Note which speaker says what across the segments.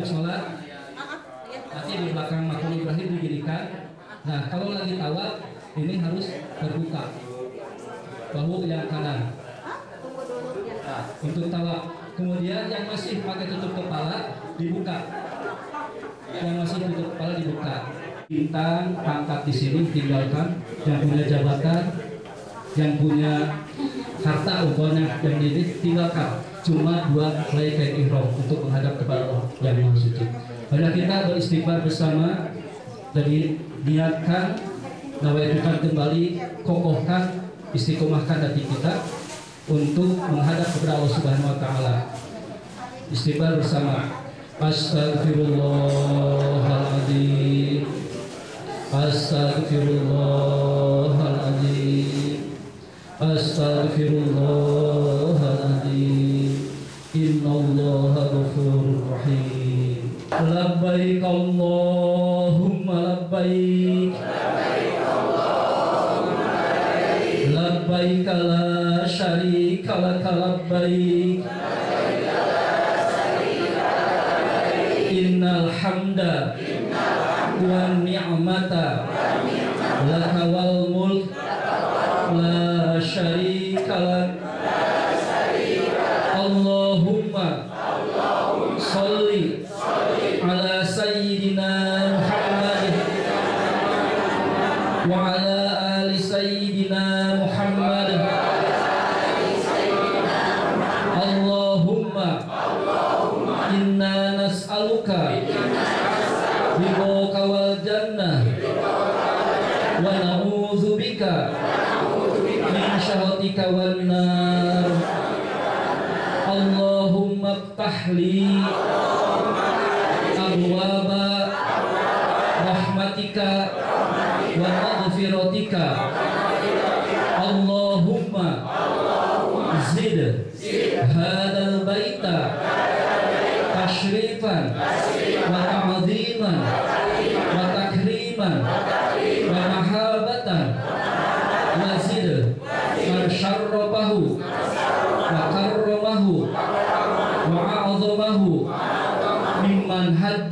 Speaker 1: untuk sholat nanti di belakang makam Ibrahim didirikan. Nah kalau lagi tawaf ini harus terbuka. Bahu yang kanan. Untuk tawaf. Kemudian yang masih pakai tutup kepala dibuka. Yang masih tutup kepala dibuka. Bintang pangkat di sini tinggalkan. Yang punya jabatan yang punya harta umpamanya yang ini tinggalkan cuma dua helai kain ihram untuk menghadap kepada Allah yang Maha Suci. Pada kita beristighfar bersama dari niatkan nawaikan kembali kokohkan istiqomahkan hati kita untuk menghadap kepada Allah Subhanahu wa taala. Istighfar bersama. Astagfirullahaladzim Astagfirullahaladzim Astagfirullahaladzim إن الله غفور رحيم. لبيك اللهم لبيك. لبيك لا شريك لك لبيك. Wa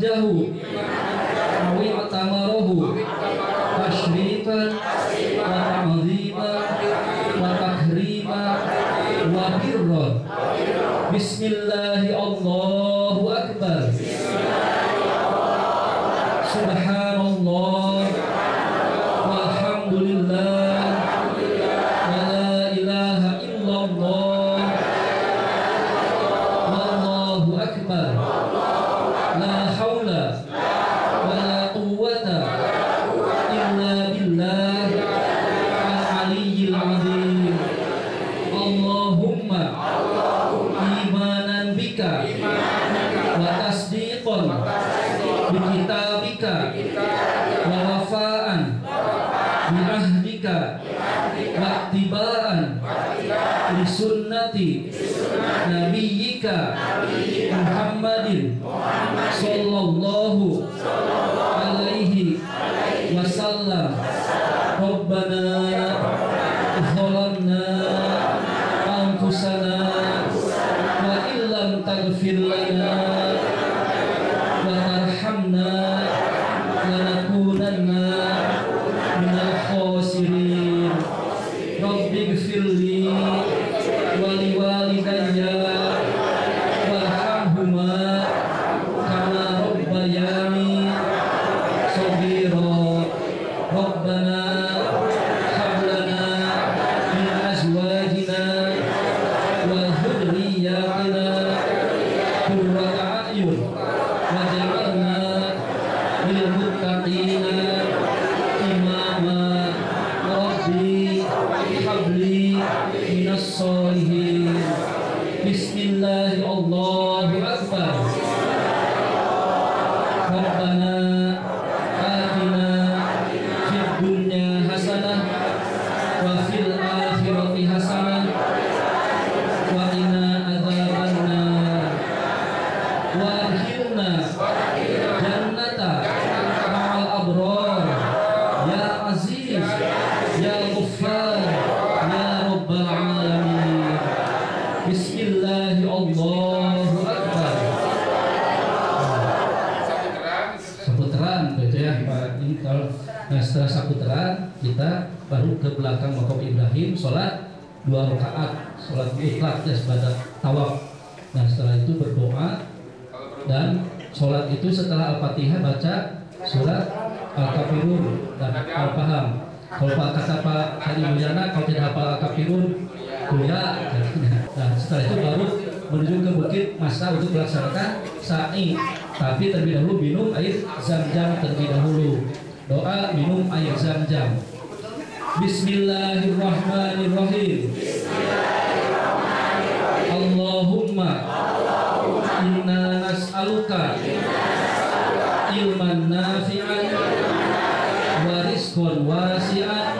Speaker 1: Jauh. Wa ittibaan li sunnati nabiyyika Muhammadin sallallahu sholat mutlak ya sebagai tawaf. Nah setelah itu berdoa dan sholat itu setelah al-fatihah baca surat al-kafirun. Dan al-paham kalau pak kata Pak Hari Mulyana kalau tidak hafal al-kafirun kuliah nah setelah itu baru menuju ke bukit masa untuk melaksanakan sa'i. Tapi terlebih dahulu minum air zam-zam terlebih dahulu. Doa minum air zam-zam. Bismillahirrahmanirrahim. Allahumma inna nas'aluka ilman nafi'an wa rizqan wasi'an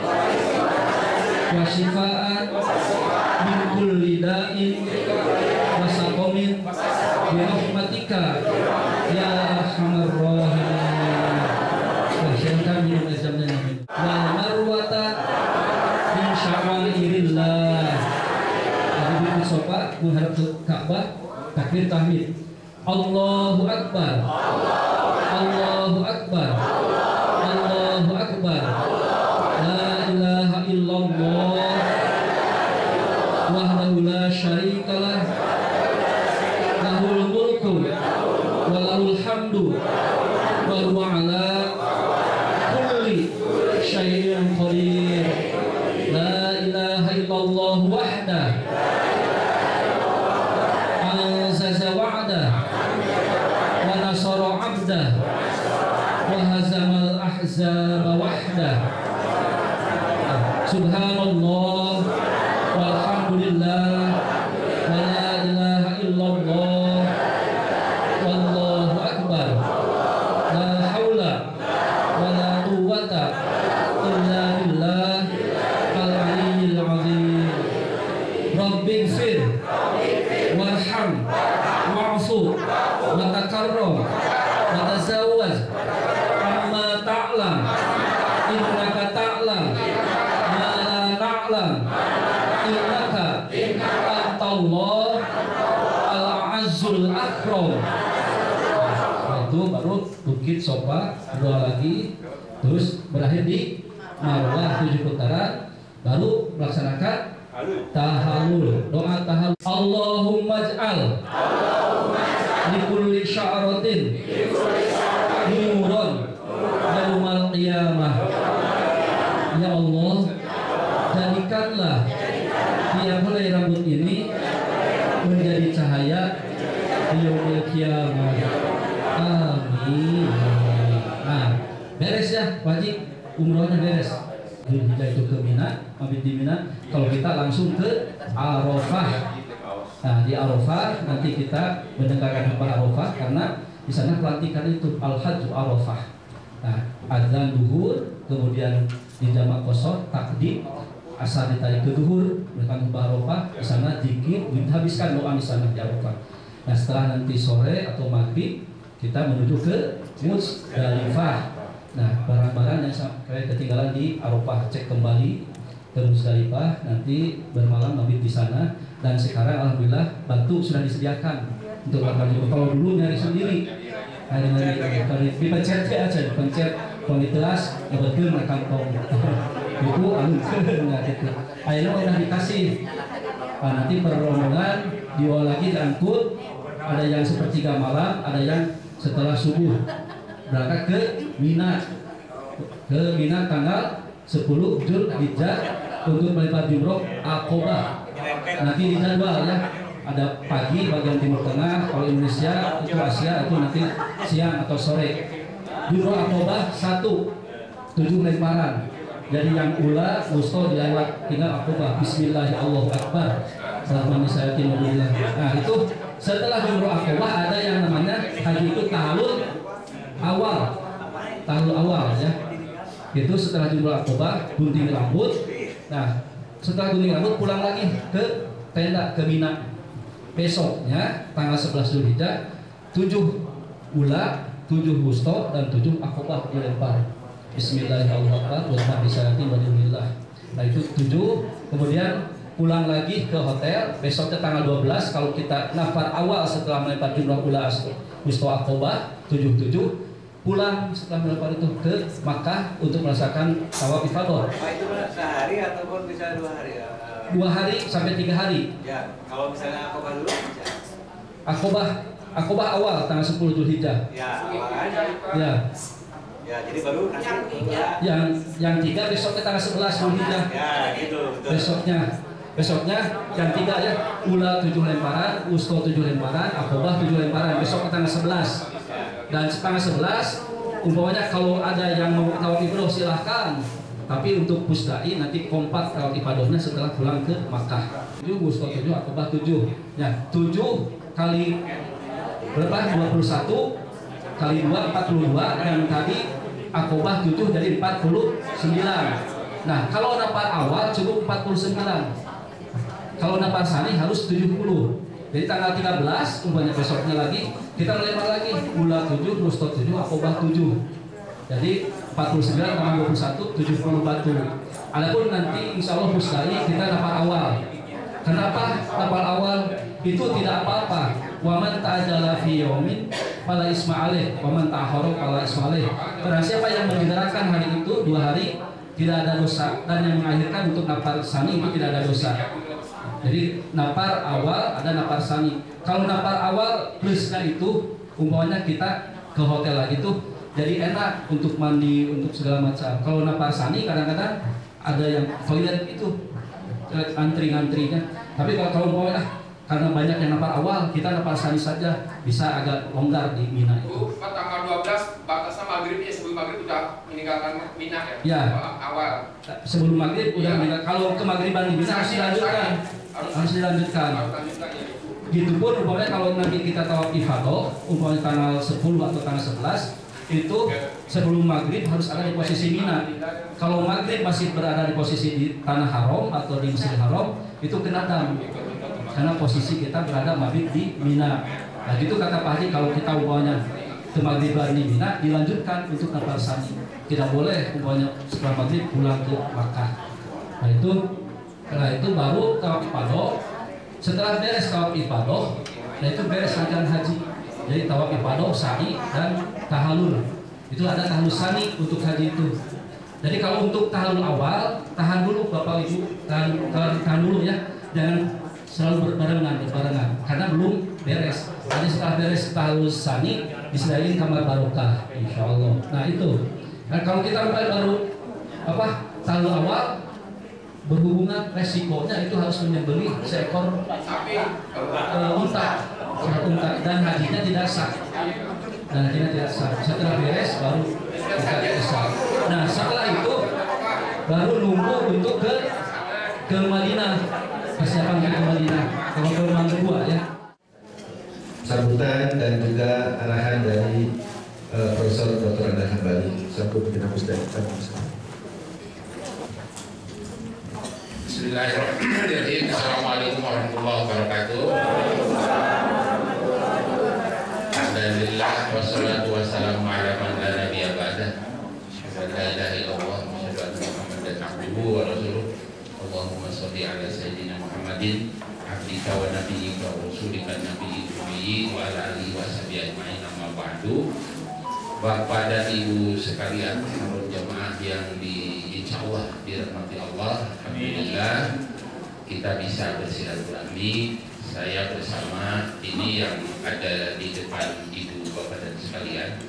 Speaker 1: wa shifaan min kulli da'in wa saqamin bi rahmatika ya arhamar rahimin. Wah, silakan minum azamnya. Wal marwata min sya'airillah. Menghadap ke Ka'bah takbir tahmid. Allahu akbar. Allahu akbar. Allahu akbar. La ilaha illallah. Wahdahu la syarikalah. Lahul mulku wa lahul hamdu wa huwa ala kulli syai'in qadir. La ilaha illallah wahdah. Anzaza wa'dah wa nasara 'abdah wa hazamal ahzaba wahdah. Subhanallah walhamdulillah wa la ilaha illallah wallahu akbar. La haula wa la quwwata illa billah al-aliyyil 'azim. Rabbi fir warham wa'fu wa takarram wa tazawwaj amma ta'lam innaka ta'lam ma la na'lam innaka antallah al-azzul akram Nah, itu baru bukit sofa dua lagi terus berakhir di marwah tujuh putaran baru melaksanakan tahalul doa tahalul Allahumma ij'al li kulli sya'ratin nuran yaumal qiyamah ya Allah jadikanlah tiap helai rambut ini menjadi cahaya di yaumil qiyamah amin nah beres ya wajib umrohnya beres Zulhijjah itu ke Mina, mabit di Mina. Kalau kita langsung ke Arafah. Nah di Arafah nanti kita mendengarkan hamba Arafah karena di sana pelantikan itu Al Hajj Arafah. Nah adzan duhur, kemudian di jamak kosor takdim, asal ditarik ke duhur, hamba Arafah. Di sana zikir, dihabiskan doa di sana di Arafah. Nah setelah nanti sore atau maghrib kita menuju ke Muzdalifah. Nah, barang-barang yang sampai ketinggalan di Arafah cek kembali ke Musdalifah nanti bermalam mabit di sana dan sekarang alhamdulillah batu sudah disediakan untuk jumroh. Kalau dulu nyari sendiri, nyari dipencet ya aja, kalau ditelas ngebetul ke kantong. Itu anu nah. Akhirnya dikasih. Nah, nanti per rombongan diolah lagi diangkut. Ada yang sepertiga malam, ada yang setelah subuh berangkat ke Mina ke Mina tanggal 10 Zulhijjah untuk melempar jumroh Aqobah nanti di jadwal ya ada pagi bagian timur tengah kalau Indonesia itu Asia itu nanti siang atau sore jumroh Aqobah satu tujuh lemparan jadi yang ula musto dilewat. Tinggal Aqobah Bismillahirrahmanirrahim. Selamat misalnya Nah itu setelah jumroh Aqobah ada yang namanya haji itu tahun awal. Tahun awal ya. Itu setelah jumlah akobah gunting rambut. Nah setelah gunting rambut pulang lagi ke tenda ke Mina. Besok ya tanggal 11 Zulhijjah 7 ula 7 wusto dan 7 akobah dilempar Bismillahirrahmanirrahim wa bisyaratin wa nah itu 7 kemudian pulang lagi ke hotel besoknya tanggal 12 kalau kita nafar awal setelah melempar jumlah ula wusto akobah 77 pulang setelah melakukan itu ke Makkah untuk merasakan tawaf ifadah.
Speaker 2: Pak itu sehari ataupun bisa dua hari? ya?
Speaker 1: Dua hari sampai tiga hari.
Speaker 2: Ya, kalau misalnya akobah dulu bisa.
Speaker 1: Akobah Akobah awal tanggal 10 Dzulhijjah.
Speaker 2: Ya, awal aja.
Speaker 1: Ya,
Speaker 2: Ya, jadi baru nanti kedua.
Speaker 1: yang yang tiga besoknya tanggal 11 Dzulhijjah.
Speaker 2: Ya, gitu, betul.
Speaker 1: Besoknya besoknya yang tiga ya ula tujuh lemparan, usto tujuh lemparan, akobah tujuh lemparan. Besok tanggal 11 dan tanggal 11 umpamanya kalau ada yang mau tawaf ibadah silahkan tapi untuk pusdai nanti kompak tawaf ibadahnya setelah pulang ke Makkah 7 usto 7 akobah 7 ya 7 kali berapa 21 kali 2 42 dan tadi akobah 7 jadi 49 nah kalau napar awal cukup 49 kalau napar sani harus 70 jadi tanggal 13 umpamanya besoknya lagi kita melempar lagi. Gula 7 mustot 7 akobah 7 jadi 49 tambah 21 70 batu. Adapun nanti insya Allah musdai kita napar awal. Kenapa napar awal? Itu tidak apa-apa waman ta'ajala fi yaumin fala isma alaih waman ta'ahara fala isma alaih siapa yang menyegerakan hari itu dua hari tidak ada dosa dan yang mengakhirkan untuk napar sani itu tidak ada dosa jadi napar awal ada napar sani. Kalau napar awal plusnya itu umpamanya kita ke hotel lagi tuh jadi enak untuk mandi untuk segala macam. Kalau napar sani kadang-kadang ada yang toilet itu eh, antri-antrinya. Tapi kalau kalau umpamanya ah, karena banyak yang napar awal kita napar sani saja bisa agak longgar di Mina itu.
Speaker 3: Pak, tanggal 12 batasnya maghrib ya sebelum maghrib udah meninggalkan Mina ya?
Speaker 1: Ya.
Speaker 3: Awal.
Speaker 1: Sebelum maghrib udah
Speaker 3: Iya.
Speaker 1: meninggal. Kalau ke maghriban di Mina harus dilanjutkan. Harus dilanjutkan.
Speaker 3: Harus lanjutkan ya.
Speaker 1: Gitu pun umpamanya kalau nanti kita tawaf ifadah, umpamanya tanggal 10 atau tanggal 11 itu sebelum maghrib harus ada di posisi Mina. Kalau maghrib masih berada di posisi di tanah haram atau di Masjidil Haram itu kena dam karena posisi kita berada maghrib di Mina. Nah gitu kata Pak Haji kalau kita umpamanya ke di Mina dilanjutkan untuk nafar sani. Tidak boleh umpamanya setelah maghrib pulang ke Makkah. Nah itu setelah itu baru tawaf ifadah. Setelah beres tawaf ifadah, nah itu beres rangkaian haji. Jadi tawaf ifadah, sa'i dan tahalul. Itu ada tahalul sani untuk haji itu. Jadi kalau untuk tahalul awal, tahan dulu Bapak Ibu, tahan, tahan, tahan dulu ya. Jangan selalu berbarengan, berbarengan karena belum beres. Nanti setelah beres tahalul sani, disediain kamar barokah, insya Allah. Nah itu. Nah kalau kita baru apa tahalul awal, berhubungan resikonya itu harus menyembelih seekor uh, unta dan hajinya tidak sah. Dan hajinya tidak sah. Setelah beres baru kita bisa. Nah setelah itu baru nunggu untuk ke ke Madinah persiapan ke Madinah kalau ke rumah kedua ya
Speaker 4: sambutan dan juga arahan dari eh, Profesor Dr. Anda Hambali selaku Pimpinan Pusdai.
Speaker 5: Bismillahirrahmanirrahim. Assalamualaikum warahmatullahi wabarakatuh. Alhamdulillah wassalatu wassalamu ala man la nabiyya ba'dah. Asyhadu an la ilaha illallah wa asyhadu anna Muhammadan abduhu wa rasuluh. Allahumma shalli ala sayyidina Muhammadin abdika wa nabiyyika wa rasulika nabiyyi ummi wa ala alihi wa sahbihi ajma'in amma ba'du. Bapak dan Ibu sekalian, calon jemaah yang di insya Allah dirahmati Allah, Alhamdulillah kita bisa bersilaturahmi. Saya bersama ini yang ada di depan Ibu Bapak dan sekalian.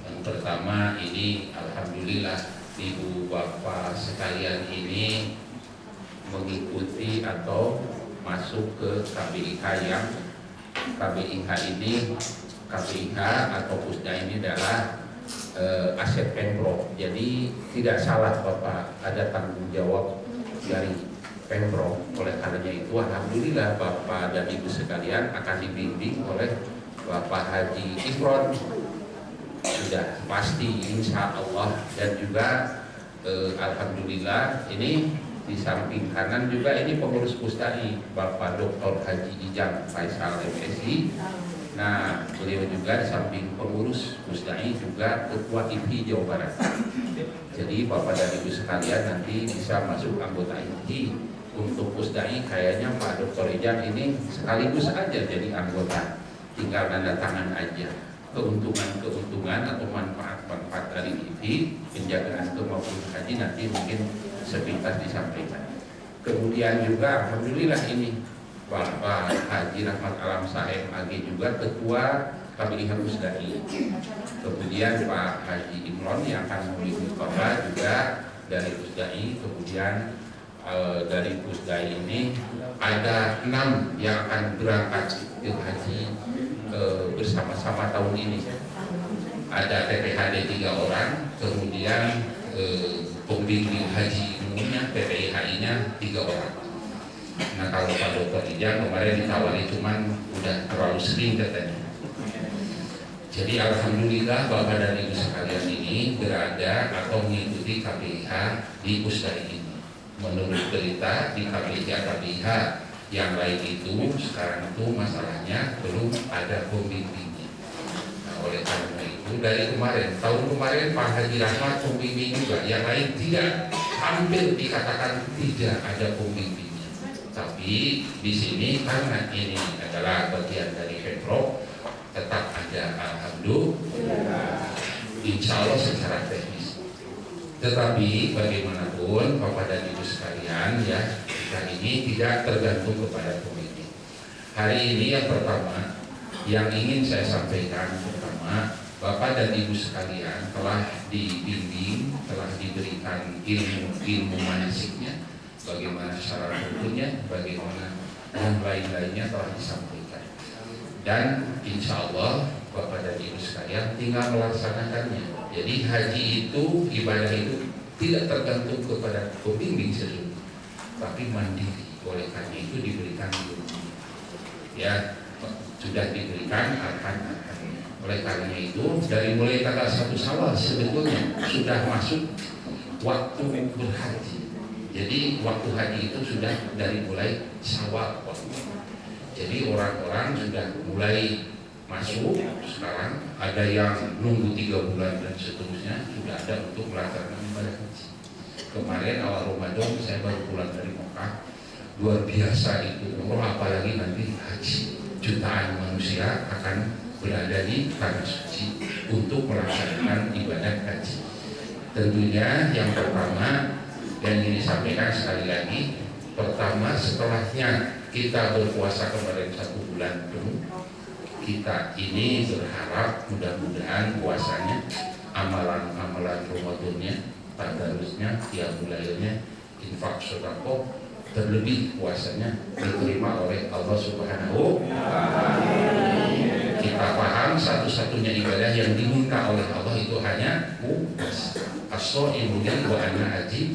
Speaker 5: Yang pertama ini Alhamdulillah Ibu Bapak sekalian ini mengikuti atau masuk ke KBIK yang KBIK ini KPIH atau pusda ini adalah eh, aset Pemprov. Jadi tidak salah Bapak ada tanggung jawab dari Pemprov. Oleh karenanya itu Alhamdulillah Bapak dan Ibu sekalian akan dibimbing oleh Bapak Haji Ifron sudah pasti insya Allah dan juga eh, Alhamdulillah ini di samping kanan juga ini pengurus pusdai Bapak Dr. Haji Ijam Faisal MSI Nah, beliau juga di samping pengurus Pusdai juga ketua IPI Jawa Barat. Jadi Bapak dan Ibu sekalian nanti bisa masuk anggota IPI untuk Pusdai kayaknya Pak Dr. Ijam ini sekaligus aja jadi anggota, tinggal tanda tangan aja. keuntungan-keuntungan atau manfaat-manfaat dari TV penjagaan itu maupun haji nanti mungkin sepintas disampaikan. Kemudian juga alhamdulillah ini Bapak Haji Rahmat Alam Saem AG juga ketua KBIH Pusdai. Kemudian Pak Haji Imron yang akan memiliki Bapak juga dari Pusdai. Kemudian eh, dari Pusdai ini ada enam yang akan berangkat ke haji eh, bersama-sama tahun ini. Ada TPHD tiga orang, kemudian eh, pembimbing haji umumnya PPIHI-nya tiga orang. Nah kalau Pak Dokter Ijang kemarin ditawari cuman udah terlalu sering katanya. Jadi Alhamdulillah Bapak dan Ibu sekalian ini berada atau mengikuti KPIH di Pusdai ini. Menurut berita di KPIH KPIH yang lain itu sekarang itu masalahnya belum ada pembimbingnya. Nah, oleh karena itu dari kemarin tahun kemarin Pak Haji Rahmat pembimbing juga, yang lain tidak hampir dikatakan tidak ada pembimbingnya. Tapi di sini karena ini adalah bagian dari Pemprov tetap ada alhamdulillah. Insya Allah secara teknis. Tetapi bagaimanapun Bapak dan Ibu sekalian ya kita ini tidak tergantung kepada pemimpin. Hari ini yang pertama yang ingin saya sampaikan pertama Bapak dan Ibu sekalian telah dibimbing telah diberikan ilmu-ilmu manasiknya bagaimana syarat hukumnya bagaimana yang lain-lainnya telah disampaikan dan insya Allah Bapak dan Ibu sekalian tinggal melaksanakannya. Jadi haji itu ibadah itu tidak tergantung kepada pembimbing sesungguhnya, tapi mandiri. Oleh karena itu diberikan ilmu. Ya sudah diberikan akan akan. Oleh karena itu dari mulai tanggal satu Syawal sebetulnya sudah masuk waktu berhaji. Jadi waktu haji itu sudah dari mulai waktu. Jadi orang-orang sudah mulai masuk sekarang ada yang nunggu tiga bulan dan seterusnya sudah ada untuk melaksanakan ibadah haji. Kemarin awal Ramadan saya baru pulang dari Mekah luar biasa itu umroh apalagi nanti haji jutaan manusia akan berada di tanah suci untuk melaksanakan ibadah haji. Tentunya yang pertama yang ini disampaikan sekali lagi pertama setelahnya kita berpuasa kemarin satu bulan penuh kita ini berharap mudah-mudahan puasanya amalan-amalan Ramadannya tadarusnya tiap bulannya infak sodako terlebih puasanya diterima oleh Allah Subhanahu kita paham satu-satunya ibadah yang diminta oleh Allah itu hanya puasa as-so'imu wa ana ajib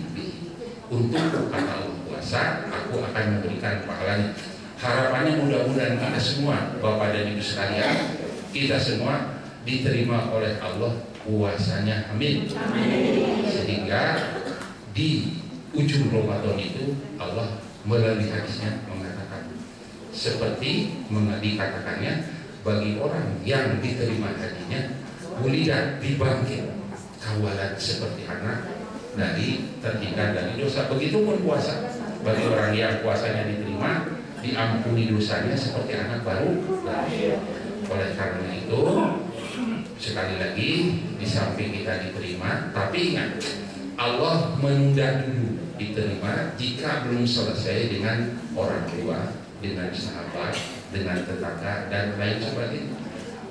Speaker 5: untuk kata Allah puasa aku akan memberikan pahalanya. Harapannya mudah-mudahan kita semua Bapak dan Ibu sekalian kita semua diterima oleh Allah puasanya amin. Sehingga di ujung Ramadan itu Allah melalui hadisnya mengatakan seperti dikatakannya bagi orang yang diterima hajinya dan dibangkit kawalan seperti anak dari terhindar dari dosa. Begitu pun puasa. Bagi orang yang puasanya diterima diampuni dosanya seperti anak baru. Oleh karena itu sekali lagi di samping kita diterima tapi ingat Allah menunda dulu diterima jika belum selesai dengan orang tua dengan sahabat dengan tetangga dan lain sebagainya.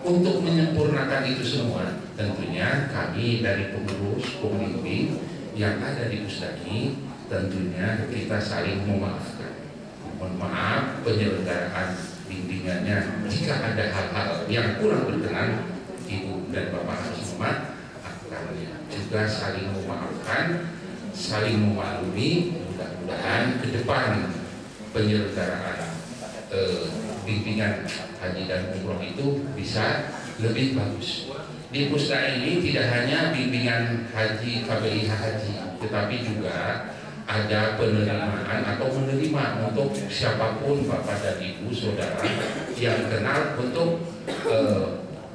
Speaker 5: Untuk menyempurnakan itu semua tentunya kami dari pengurus pembimbing yang ada di Pusdani tentunya kita saling memaafkan. Mohon maaf penyelenggaraan bimbingannya. Jika ada hal-hal yang kurang berkenan ibu dan bapak harus memaafkannya juga saling memaafkan saling memaklumi. Mudah-mudahan ke depan penyelenggaraan eh, bimbingan haji dan umroh itu bisa lebih bagus di pusda ini tidak hanya bimbingan haji KBIH haji tetapi juga ada penerimaan atau menerima untuk siapa pun bapak dan ibu saudara yang kenal untuk e,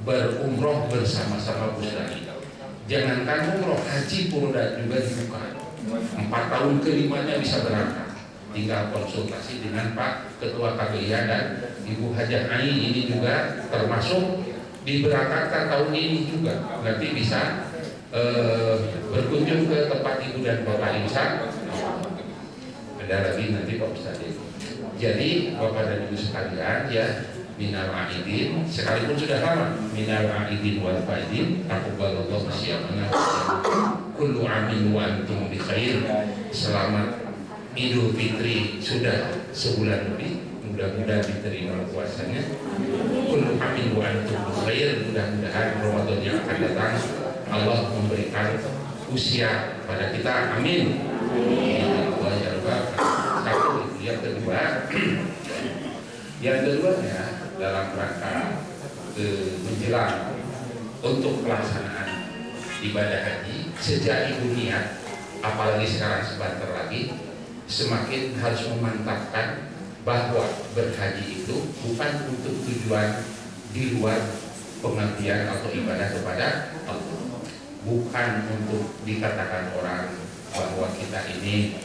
Speaker 5: berumroh bersama-sama Pusdai. Jangankan umroh, haji pun juga dibuka. Empat tahun kelimanya bisa berangkat. Tinggal konsultasi dengan Pak Ketua KPIA dan Ibu Hajah Ai ini juga termasuk diberangkatkan tahun ini juga. Nanti bisa eh, berkunjung ke tempat ibu dan bapak Insan ada lagi nanti Pak Ustadz. Jadi bapak dan ibu sekalian ya minal aidin sekalipun sudah lama minal aidin wal faidin taqabbalallahu siyamana kullu amin wa antum bi khair. Selamat Idul Fitri sudah sebulan lebih mudah-mudahan diterima puasanya. Kullu amin wa antum mudah-mudahan Ramadan yang akan datang Allah memberikan usia pada kita. Amin. Allah ya Rabbal satu yang kedua yang keduanya dalam rangka eh, menjelang untuk pelaksanaan ibadah haji sejak ibu niat apalagi sekarang sebentar lagi semakin harus memantapkan bahwa berhaji itu bukan untuk tujuan di luar pengabdian atau ibadah kepada Allah. Bukan untuk dikatakan orang bahwa kita ini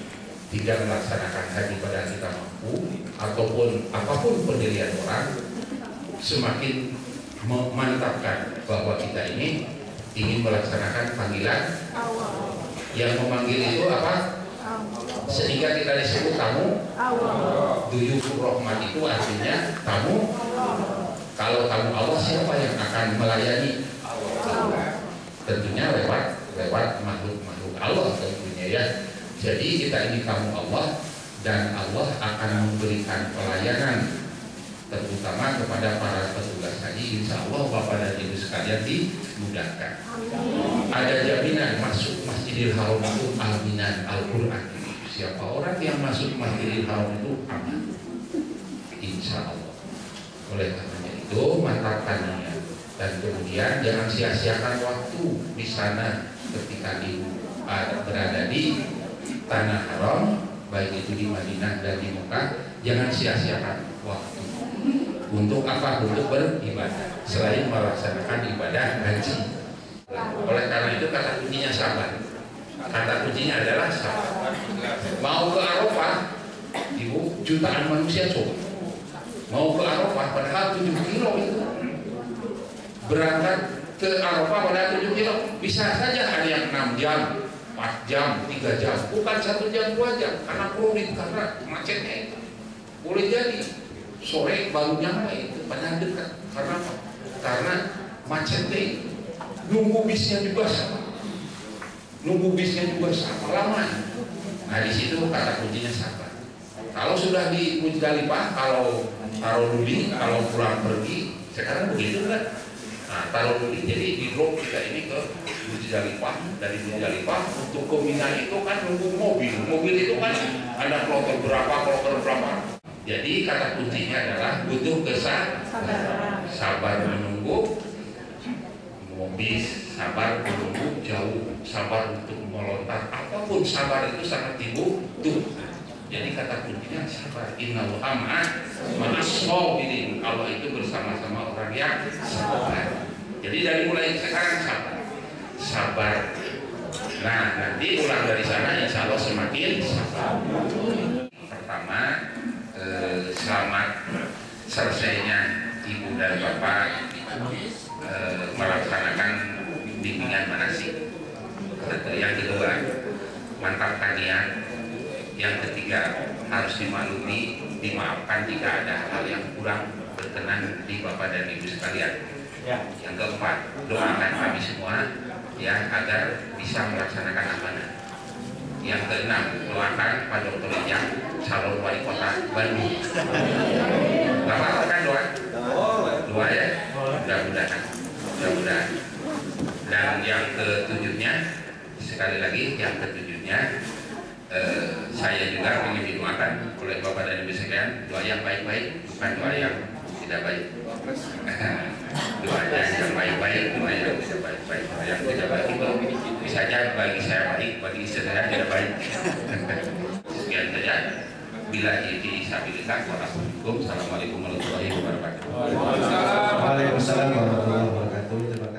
Speaker 5: tidak melaksanakan haji pada kita mampu ataupun apa pun pendirian orang semakin memantapkan bahwa kita ini ingin melaksanakan panggilan yang memanggil itu apa sehingga kita disebut tamu. Duyufur rahmat itu artinya tamu. Kalau tamu Allah siapa yang akan melayani? Tentunya lewat lewat makhluk-makhluk Allah tentunya ya. Jadi kita ini tamu Allah dan Allah akan memberikan pelayanan terutama kepada para petugas haji. Insya Allah Bapak dan Ibu sekalian dimudahkan. Ada jaminan masuk Masjidil Haram itu aminan Al-Quran siapa orang yang masuk Masjidil Haram itu aman. Insya Allah. Oleh karena itu mantapkan dan kemudian jangan sia-siakan waktu di sana ketika ibu berada di tanah haram baik itu di Madinah dan di Mekah jangan sia-siakan waktu. Untuk apa? Untuk beribadah. Selain melaksanakan ibadah haji. Oleh karena itu kata kuncinya sabar. Kata kuncinya adalah sabar mau ke Arafah ibu jutaan manusia coba. Mau ke Arafah padahal 7 kilo itu. Berangkat ke Arafah padahal 7 kilo. Bisa saja ada yang 6 jam 4 jam, 3 jam, bukan satu jam, dua jam. Karena krurit, karena macetnya itu. Boleh jadi sore baru nyampe itu padahal dekat. Karena apa? karena macetnya itu. Nunggu bisnya juga sama. Nunggu bisnya juga sama. Lama nah di situ kata kuncinya sabar kalau sudah di Muzdalifah kalau taruh duli kalau pulang pergi sekarang begitu kan nah taruh duli jadi di drop kita ini ke Muzdalifah dari Muzdalifah untuk ke Mina itu kan nunggu mobil. Mobil itu kan ada kloter berapa kloter berapa. Jadi kata kuncinya adalah butuh kesabaran sabar menunggu mobil sabar menunggu jauh. Sabar untuk melontar. Apa pun sabar itu sangat dibutuh jadi kata kuncinya sabar. Innallaha ma'as sabirin Allah itu bersama-sama orang yang sabar. Jadi dari mulai sekarang sabar. Sabar. Nah nanti pulang dari sana insya Allah semakin sabar. Pertama eh, selamat selesainya ibu dan bapak eh, melaksanakan bimbingan manasik yang kedua mantapkan niat yang ketiga harus dimaklumi dimaafkan jika ada hal yang kurang berkenan di bapak dan ibu sekalian. Yang keempat doakan kami semua ya agar bisa melaksanakan amanah. Yang keenam doakan Pak Dr. Ijang calon wali kota Bandung. Bapak kan doa? Doa ya mudah-mudahan. Dan yang ketujuhnya sekali lagi yang ketujuhnya eh, saya juga ingin didoakan oleh Bapak dan Ibu sekalian doa yang baik-baik bukan doa yang tidak baik. Doanya yang baik-baik doa yang tidak baik-baik doa yang tidak baik. Itu bisa saja bagi saya baik bagi istri saya tidak baik. Sekian saja. Bila ini Assalamualaikum warahmatullahi wabarakatuh.
Speaker 4: Waalaikumsalam warahmatullahi wabarakatuh. Terima kasih.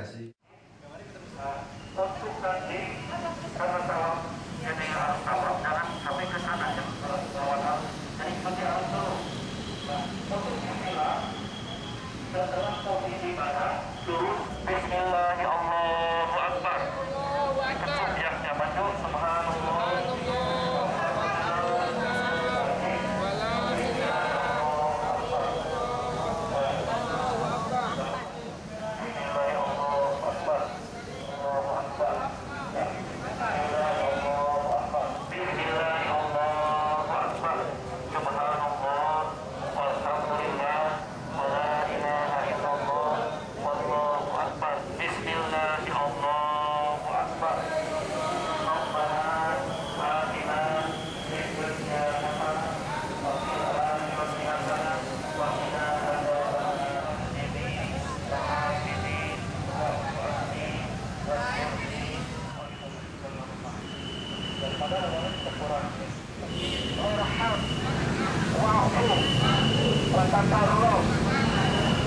Speaker 6: وتقرب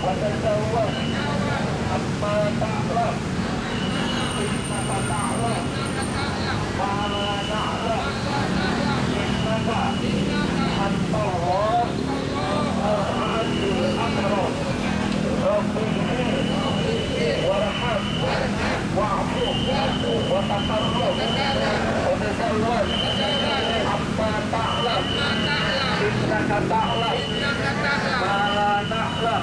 Speaker 6: وتزود kataklah mala naklah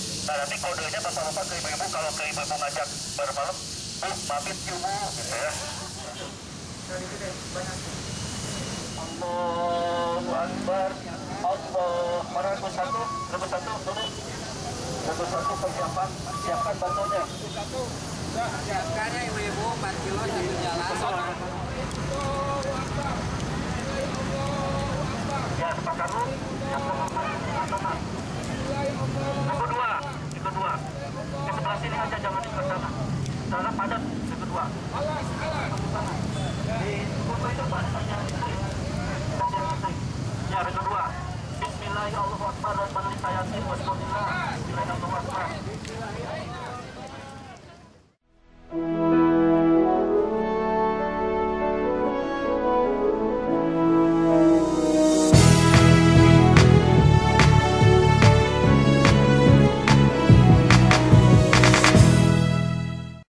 Speaker 6: Nah nanti kodenya bapak-bapak ke ibu-ibu kalau ke ibu-ibu ngajak bermalam, bu pamit ibu gitu ya. Allahu Akbar. Allah. Satu? Satu satu persiapan. Siapkan batunya.
Speaker 7: Siapkannya ibu-ibu 4 kilo satu jalan.
Speaker 6: Ya, kedua, yang kedua. Yang sebelah sini aja, jangan di sana. Sana padat, kedua. Di foto itu Ya, kedua. Bismillahirrahmanirrahim.